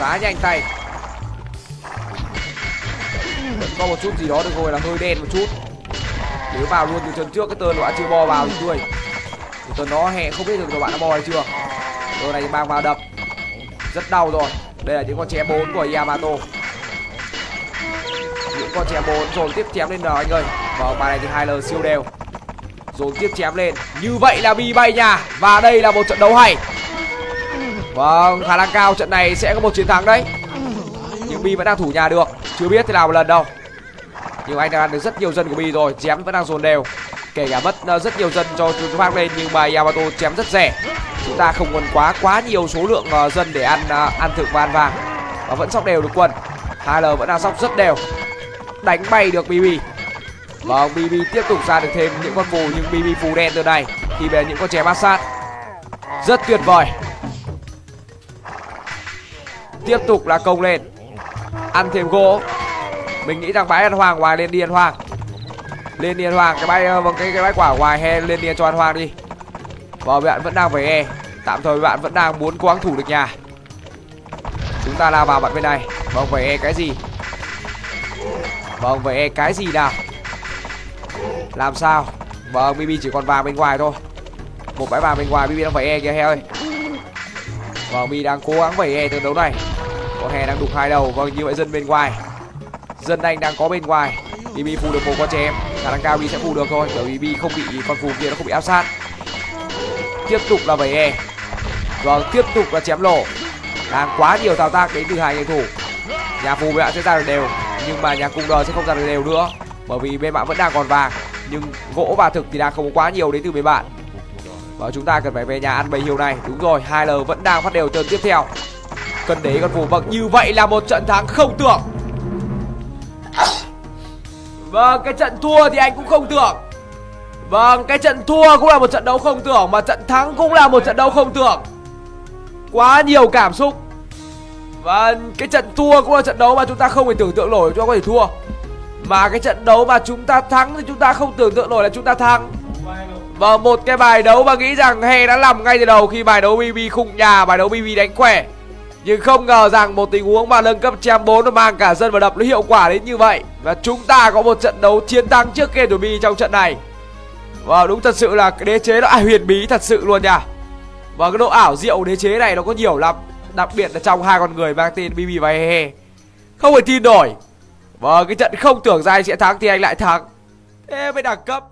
Đá nhanh tay. Có một chút gì đó được rồi, là hơi đen một chút. Nếu vào luôn từ chân trước cái tên nó đã chưa bo vào thì tươi. Thì nó hẹ không biết được là bạn đã bo hay chưa. Tơn này mang vào đập. Rất đau rồi. Đây là những con chém bốn của Yamato. Những con chém bốn dồn tiếp chém lên nào anh ơi. Và bài này thì hai l siêu đều. Dồn tiếp chém lên. Như vậy là Bi bay nhà. Và đây là một trận đấu hay. Vâng khả năng cao. Trận này sẽ có một chiến thắng đấy. Nhưng Bi vẫn đang thủ nhà được. Chưa biết thế nào một lần đâu. Nhưng anh đang ăn được rất nhiều dân của Bi rồi. Chém vẫn đang dồn đều. Kể cả mất ờ, rất nhiều dân cho chúng phát lên Nhưng mà Yamato chém rất rẻ. Chúng ta không còn quá quá nhiều số lượng ờ, dân để ăn ờ, ăn thực và ăn vàng. Và vẫn sóc đều được quân HL vẫn đang sóc rất đều. Đánh bay được BB Vâng, BB tiếp tục ra được thêm những con phù nhưng BB phù đen từ này. Thì về những con chém áp sát. Rất tuyệt vời. Tiếp tục là công lên. Ăn thêm gỗ. Mình nghĩ rằng bãi ăn hoàng ngoài lên đi ăn hoàng. Lên đi ăn hoàng, cái bãi ờ, vâng cái cái bãi quả ngoài he lên đi cho ăn hoàng đi. Và bạn vẫn đang về e. Tạm thời bạn vẫn đang muốn cố gắng thủ được nhà. Chúng ta lao vào bạn bên này. Vâng về e cái gì? Vâng về e cái gì nào? Làm sao Vâng BB chỉ còn vàng bên ngoài thôi Một bãi vàng bên ngoài BB đang phải e kìa he ơi Vâng BB đang cố gắng phải e từ đấu này con he đang đục hai đầu. Vâng như vậy dân bên ngoài. Dân anh đang có bên ngoài. BB phù được một con chém Khả năng cao đi sẽ phù được thôi. Bởi vì BB không bị con phù kia nó không bị áp sát. Tiếp tục là bảy e. Vâng tiếp tục là chém lỗ. Đang quá nhiều thao tác đến từ hai game thủ. Nhà phù bạn sẽ ra được đều. Nhưng mà nhà cung đời sẽ không ra được đều nữa. Bởi vì bên bạn vẫn đang còn vàng. Nhưng gỗ và thực thì đang không có quá nhiều đến từ bên bạn. Và chúng ta cần phải về nhà ăn bầy hiệu này. Đúng rồi, hai l vẫn đang phát đều. Turn tiếp theo cần để con phù vâng như vậy là một trận thắng không tưởng. Vâng cái trận thua thì anh cũng không tưởng. Vâng cái trận thua cũng là một trận đấu không tưởng mà trận thắng cũng là một trận đấu không tưởng. Quá nhiều cảm xúc. Và cái trận thua cũng là trận đấu mà chúng ta không thể tưởng tượng nổi chúng ta có thể thua. Mà cái trận đấu mà chúng ta thắng thì chúng ta không tưởng tượng nổi là chúng ta thắng. Và một cái bài đấu mà nghĩ rằng He đã làm ngay từ đầu khi bài đấu BB khung nhà, bài đấu BB đánh khỏe nhưng không ngờ rằng một tình huống mà nâng cấp champ 4 nó mang cả dân vào đập nó hiệu quả đến như vậy. Và chúng ta có một trận đấu chiến thắng trước game của trong trận này. Và đúng thật sự là cái đế chế nó à, huyền bí thật sự luôn nha. Và cái độ ảo diệu đế chế này nó có nhiều lắm. Đặc biệt là trong hai con người mang tên BB và He He Không thể tin nổi. Và cái trận không tưởng ra anh sẽ thắng thì anh lại thắng. Thế mới đẳng cấp.